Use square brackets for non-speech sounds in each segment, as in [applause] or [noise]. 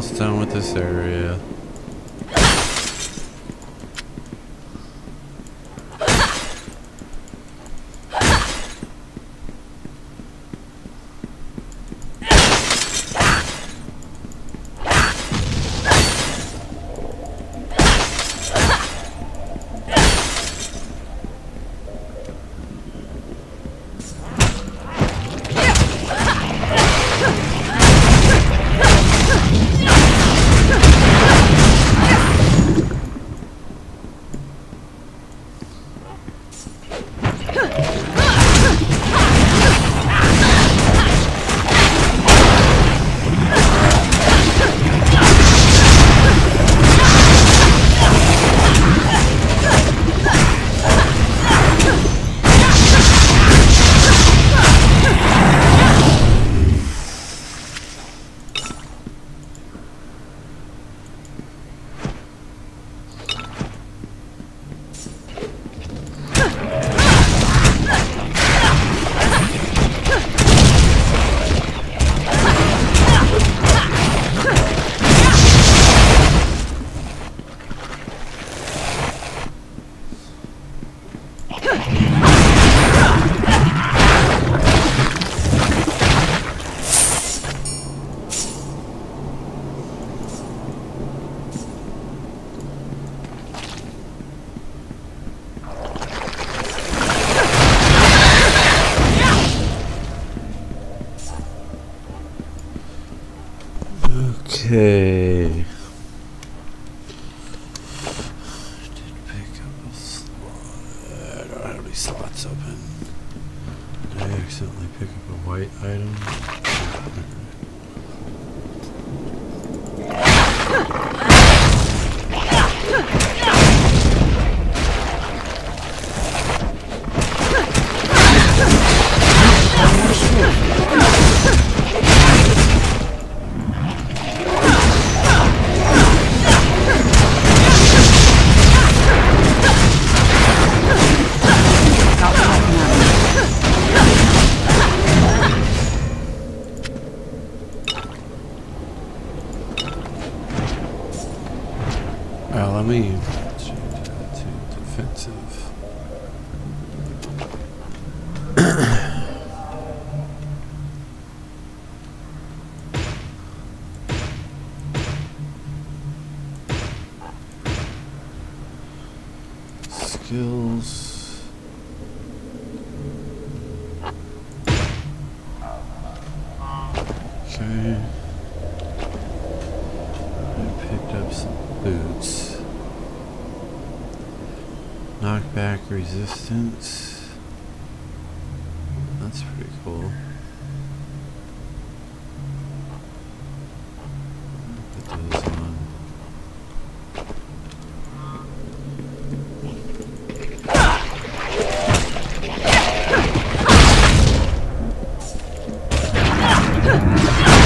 almost done with this area. Okay. Well, let me. defensive. Huh.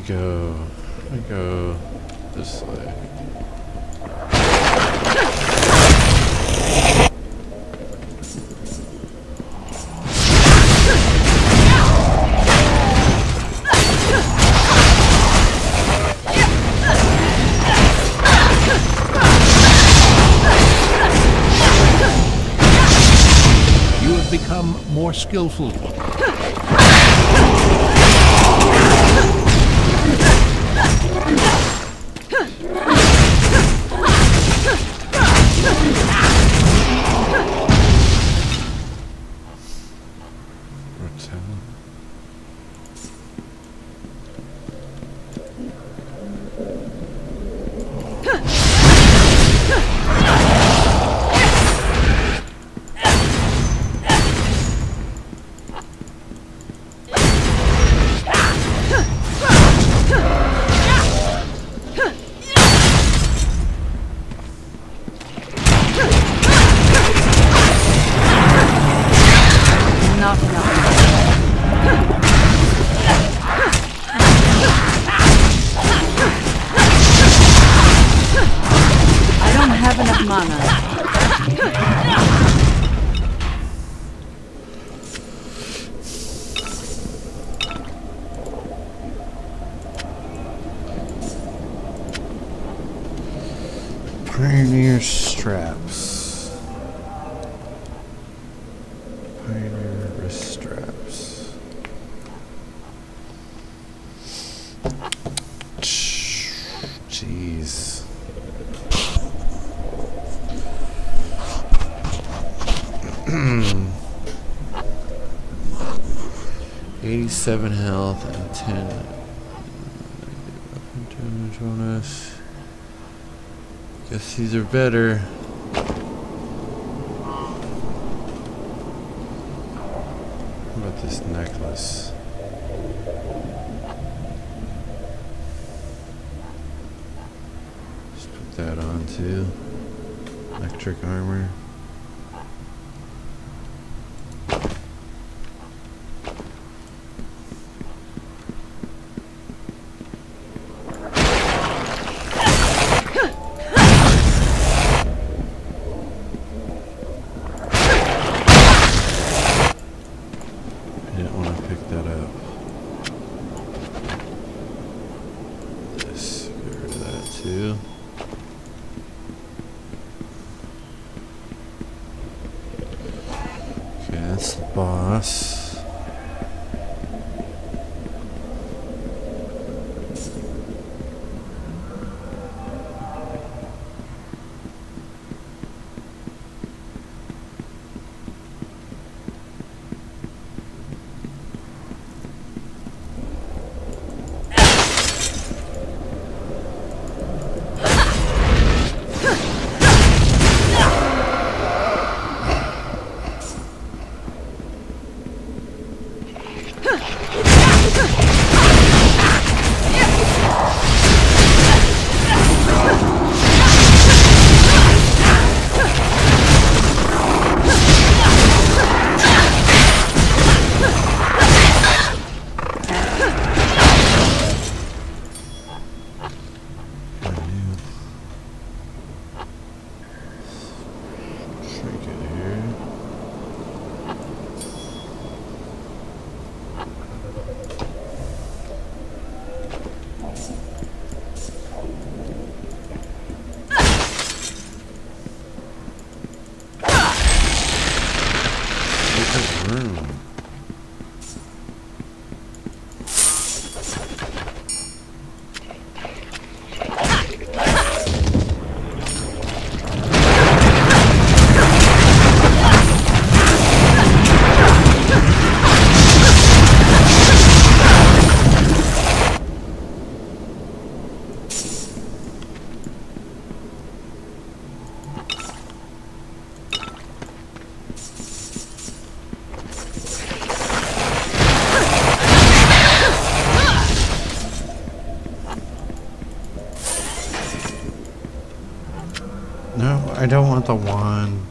To go? I go this way. You have become more skillful. Huh. [clears throat] Eighty-seven health and ten damage bonus. Guess these are better. What about this necklace? Just put that on too. Electric armor. I didn't want to pick that up. Don't want the wand.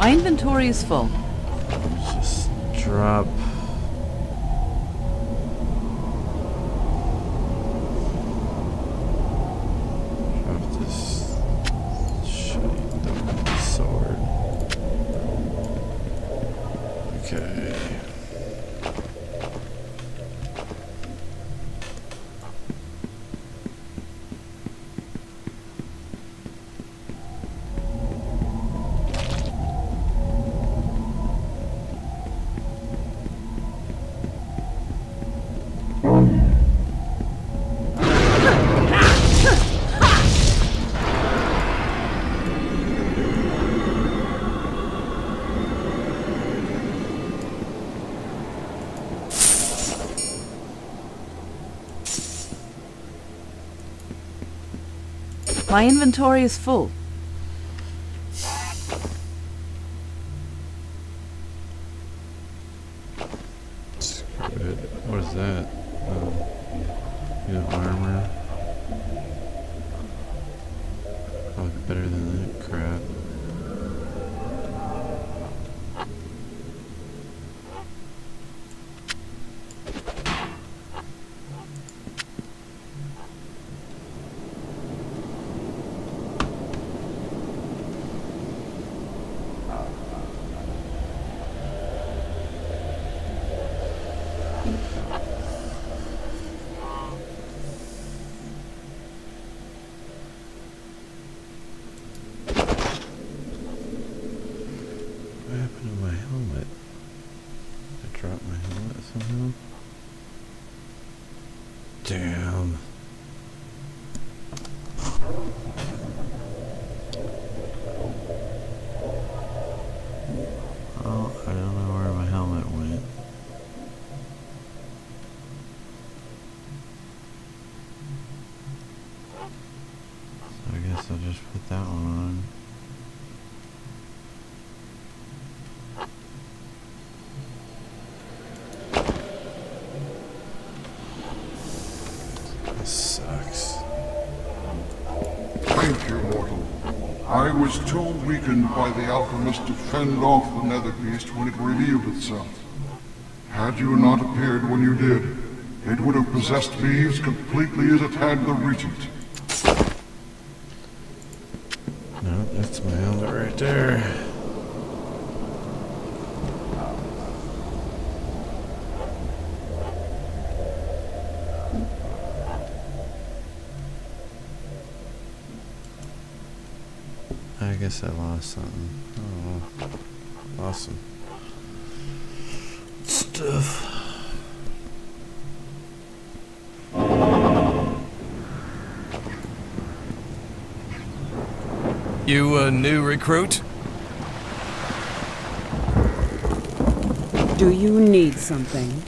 My inventory is full. Just drop My inventory is full. What happened to my helmet? Did I dropped my helmet somehow? Damn. Was too weakened by the alchemist to fend off the nether beast when it revealed itself. Had you not appeared when you did, it would have possessed me as completely as it had the regent. No, that's my helmet right there. I guess I lost something. Oh, awesome stuff. You a new recruit? Do you need something?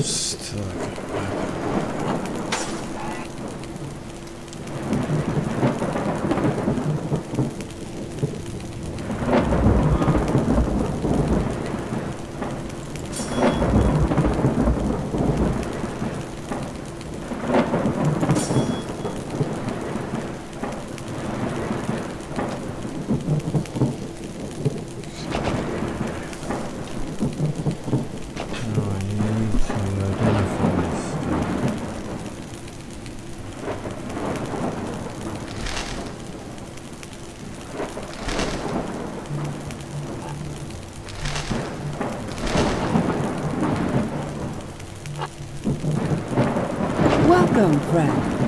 Still got a weapon. No, I need to identify stuff. Welcome, friend.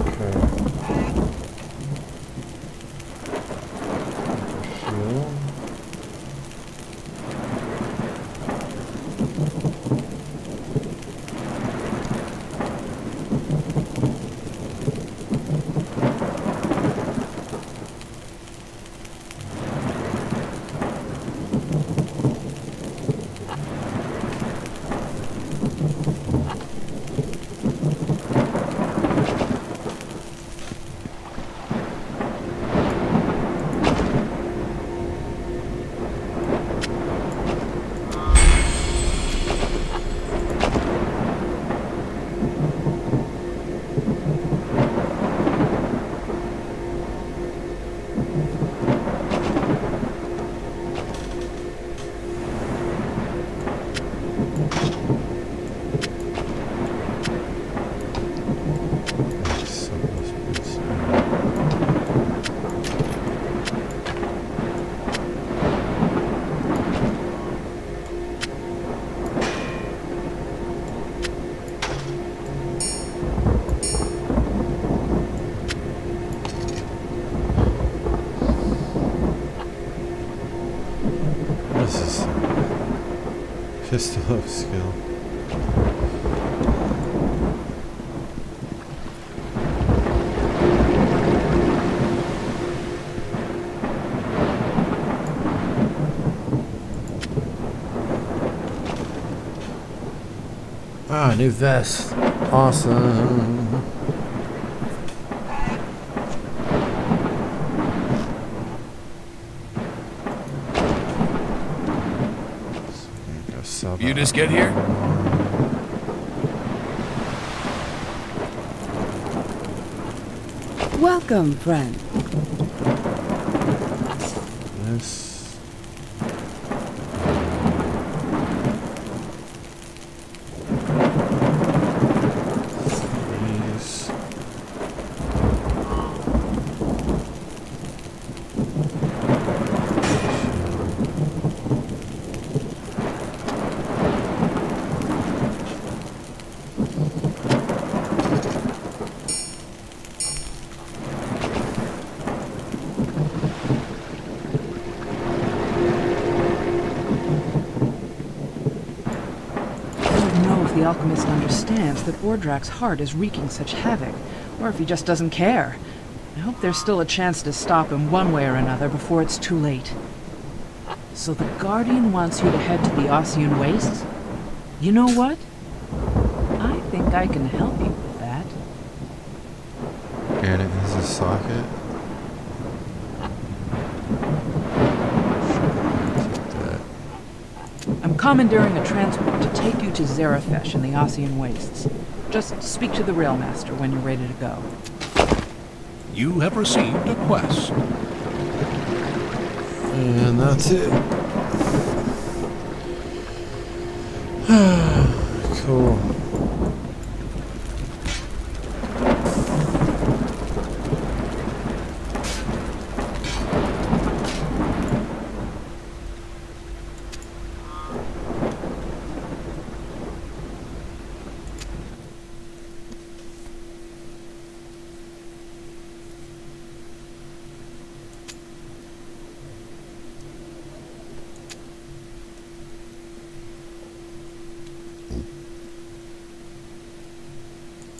Okay. Shield. So must be inside. This is pistol of skill. Ah, new vest. Awesome. Go sell You just get here? Welcome, friend. This. Alchemist understands that Ordrak's heart is wreaking such havoc, or if he just doesn't care. I hope there's still a chance to stop him one way or another before it's too late. So the Guardian wants you to head to the Ossean Wastes? You know what? I think I can help you I'm commandeering a transport to take you to Zeraphesh in the Ossean Wastes. Just speak to the Railmaster when you're ready to go. You have received a quest. And that's it. [sighs] cool.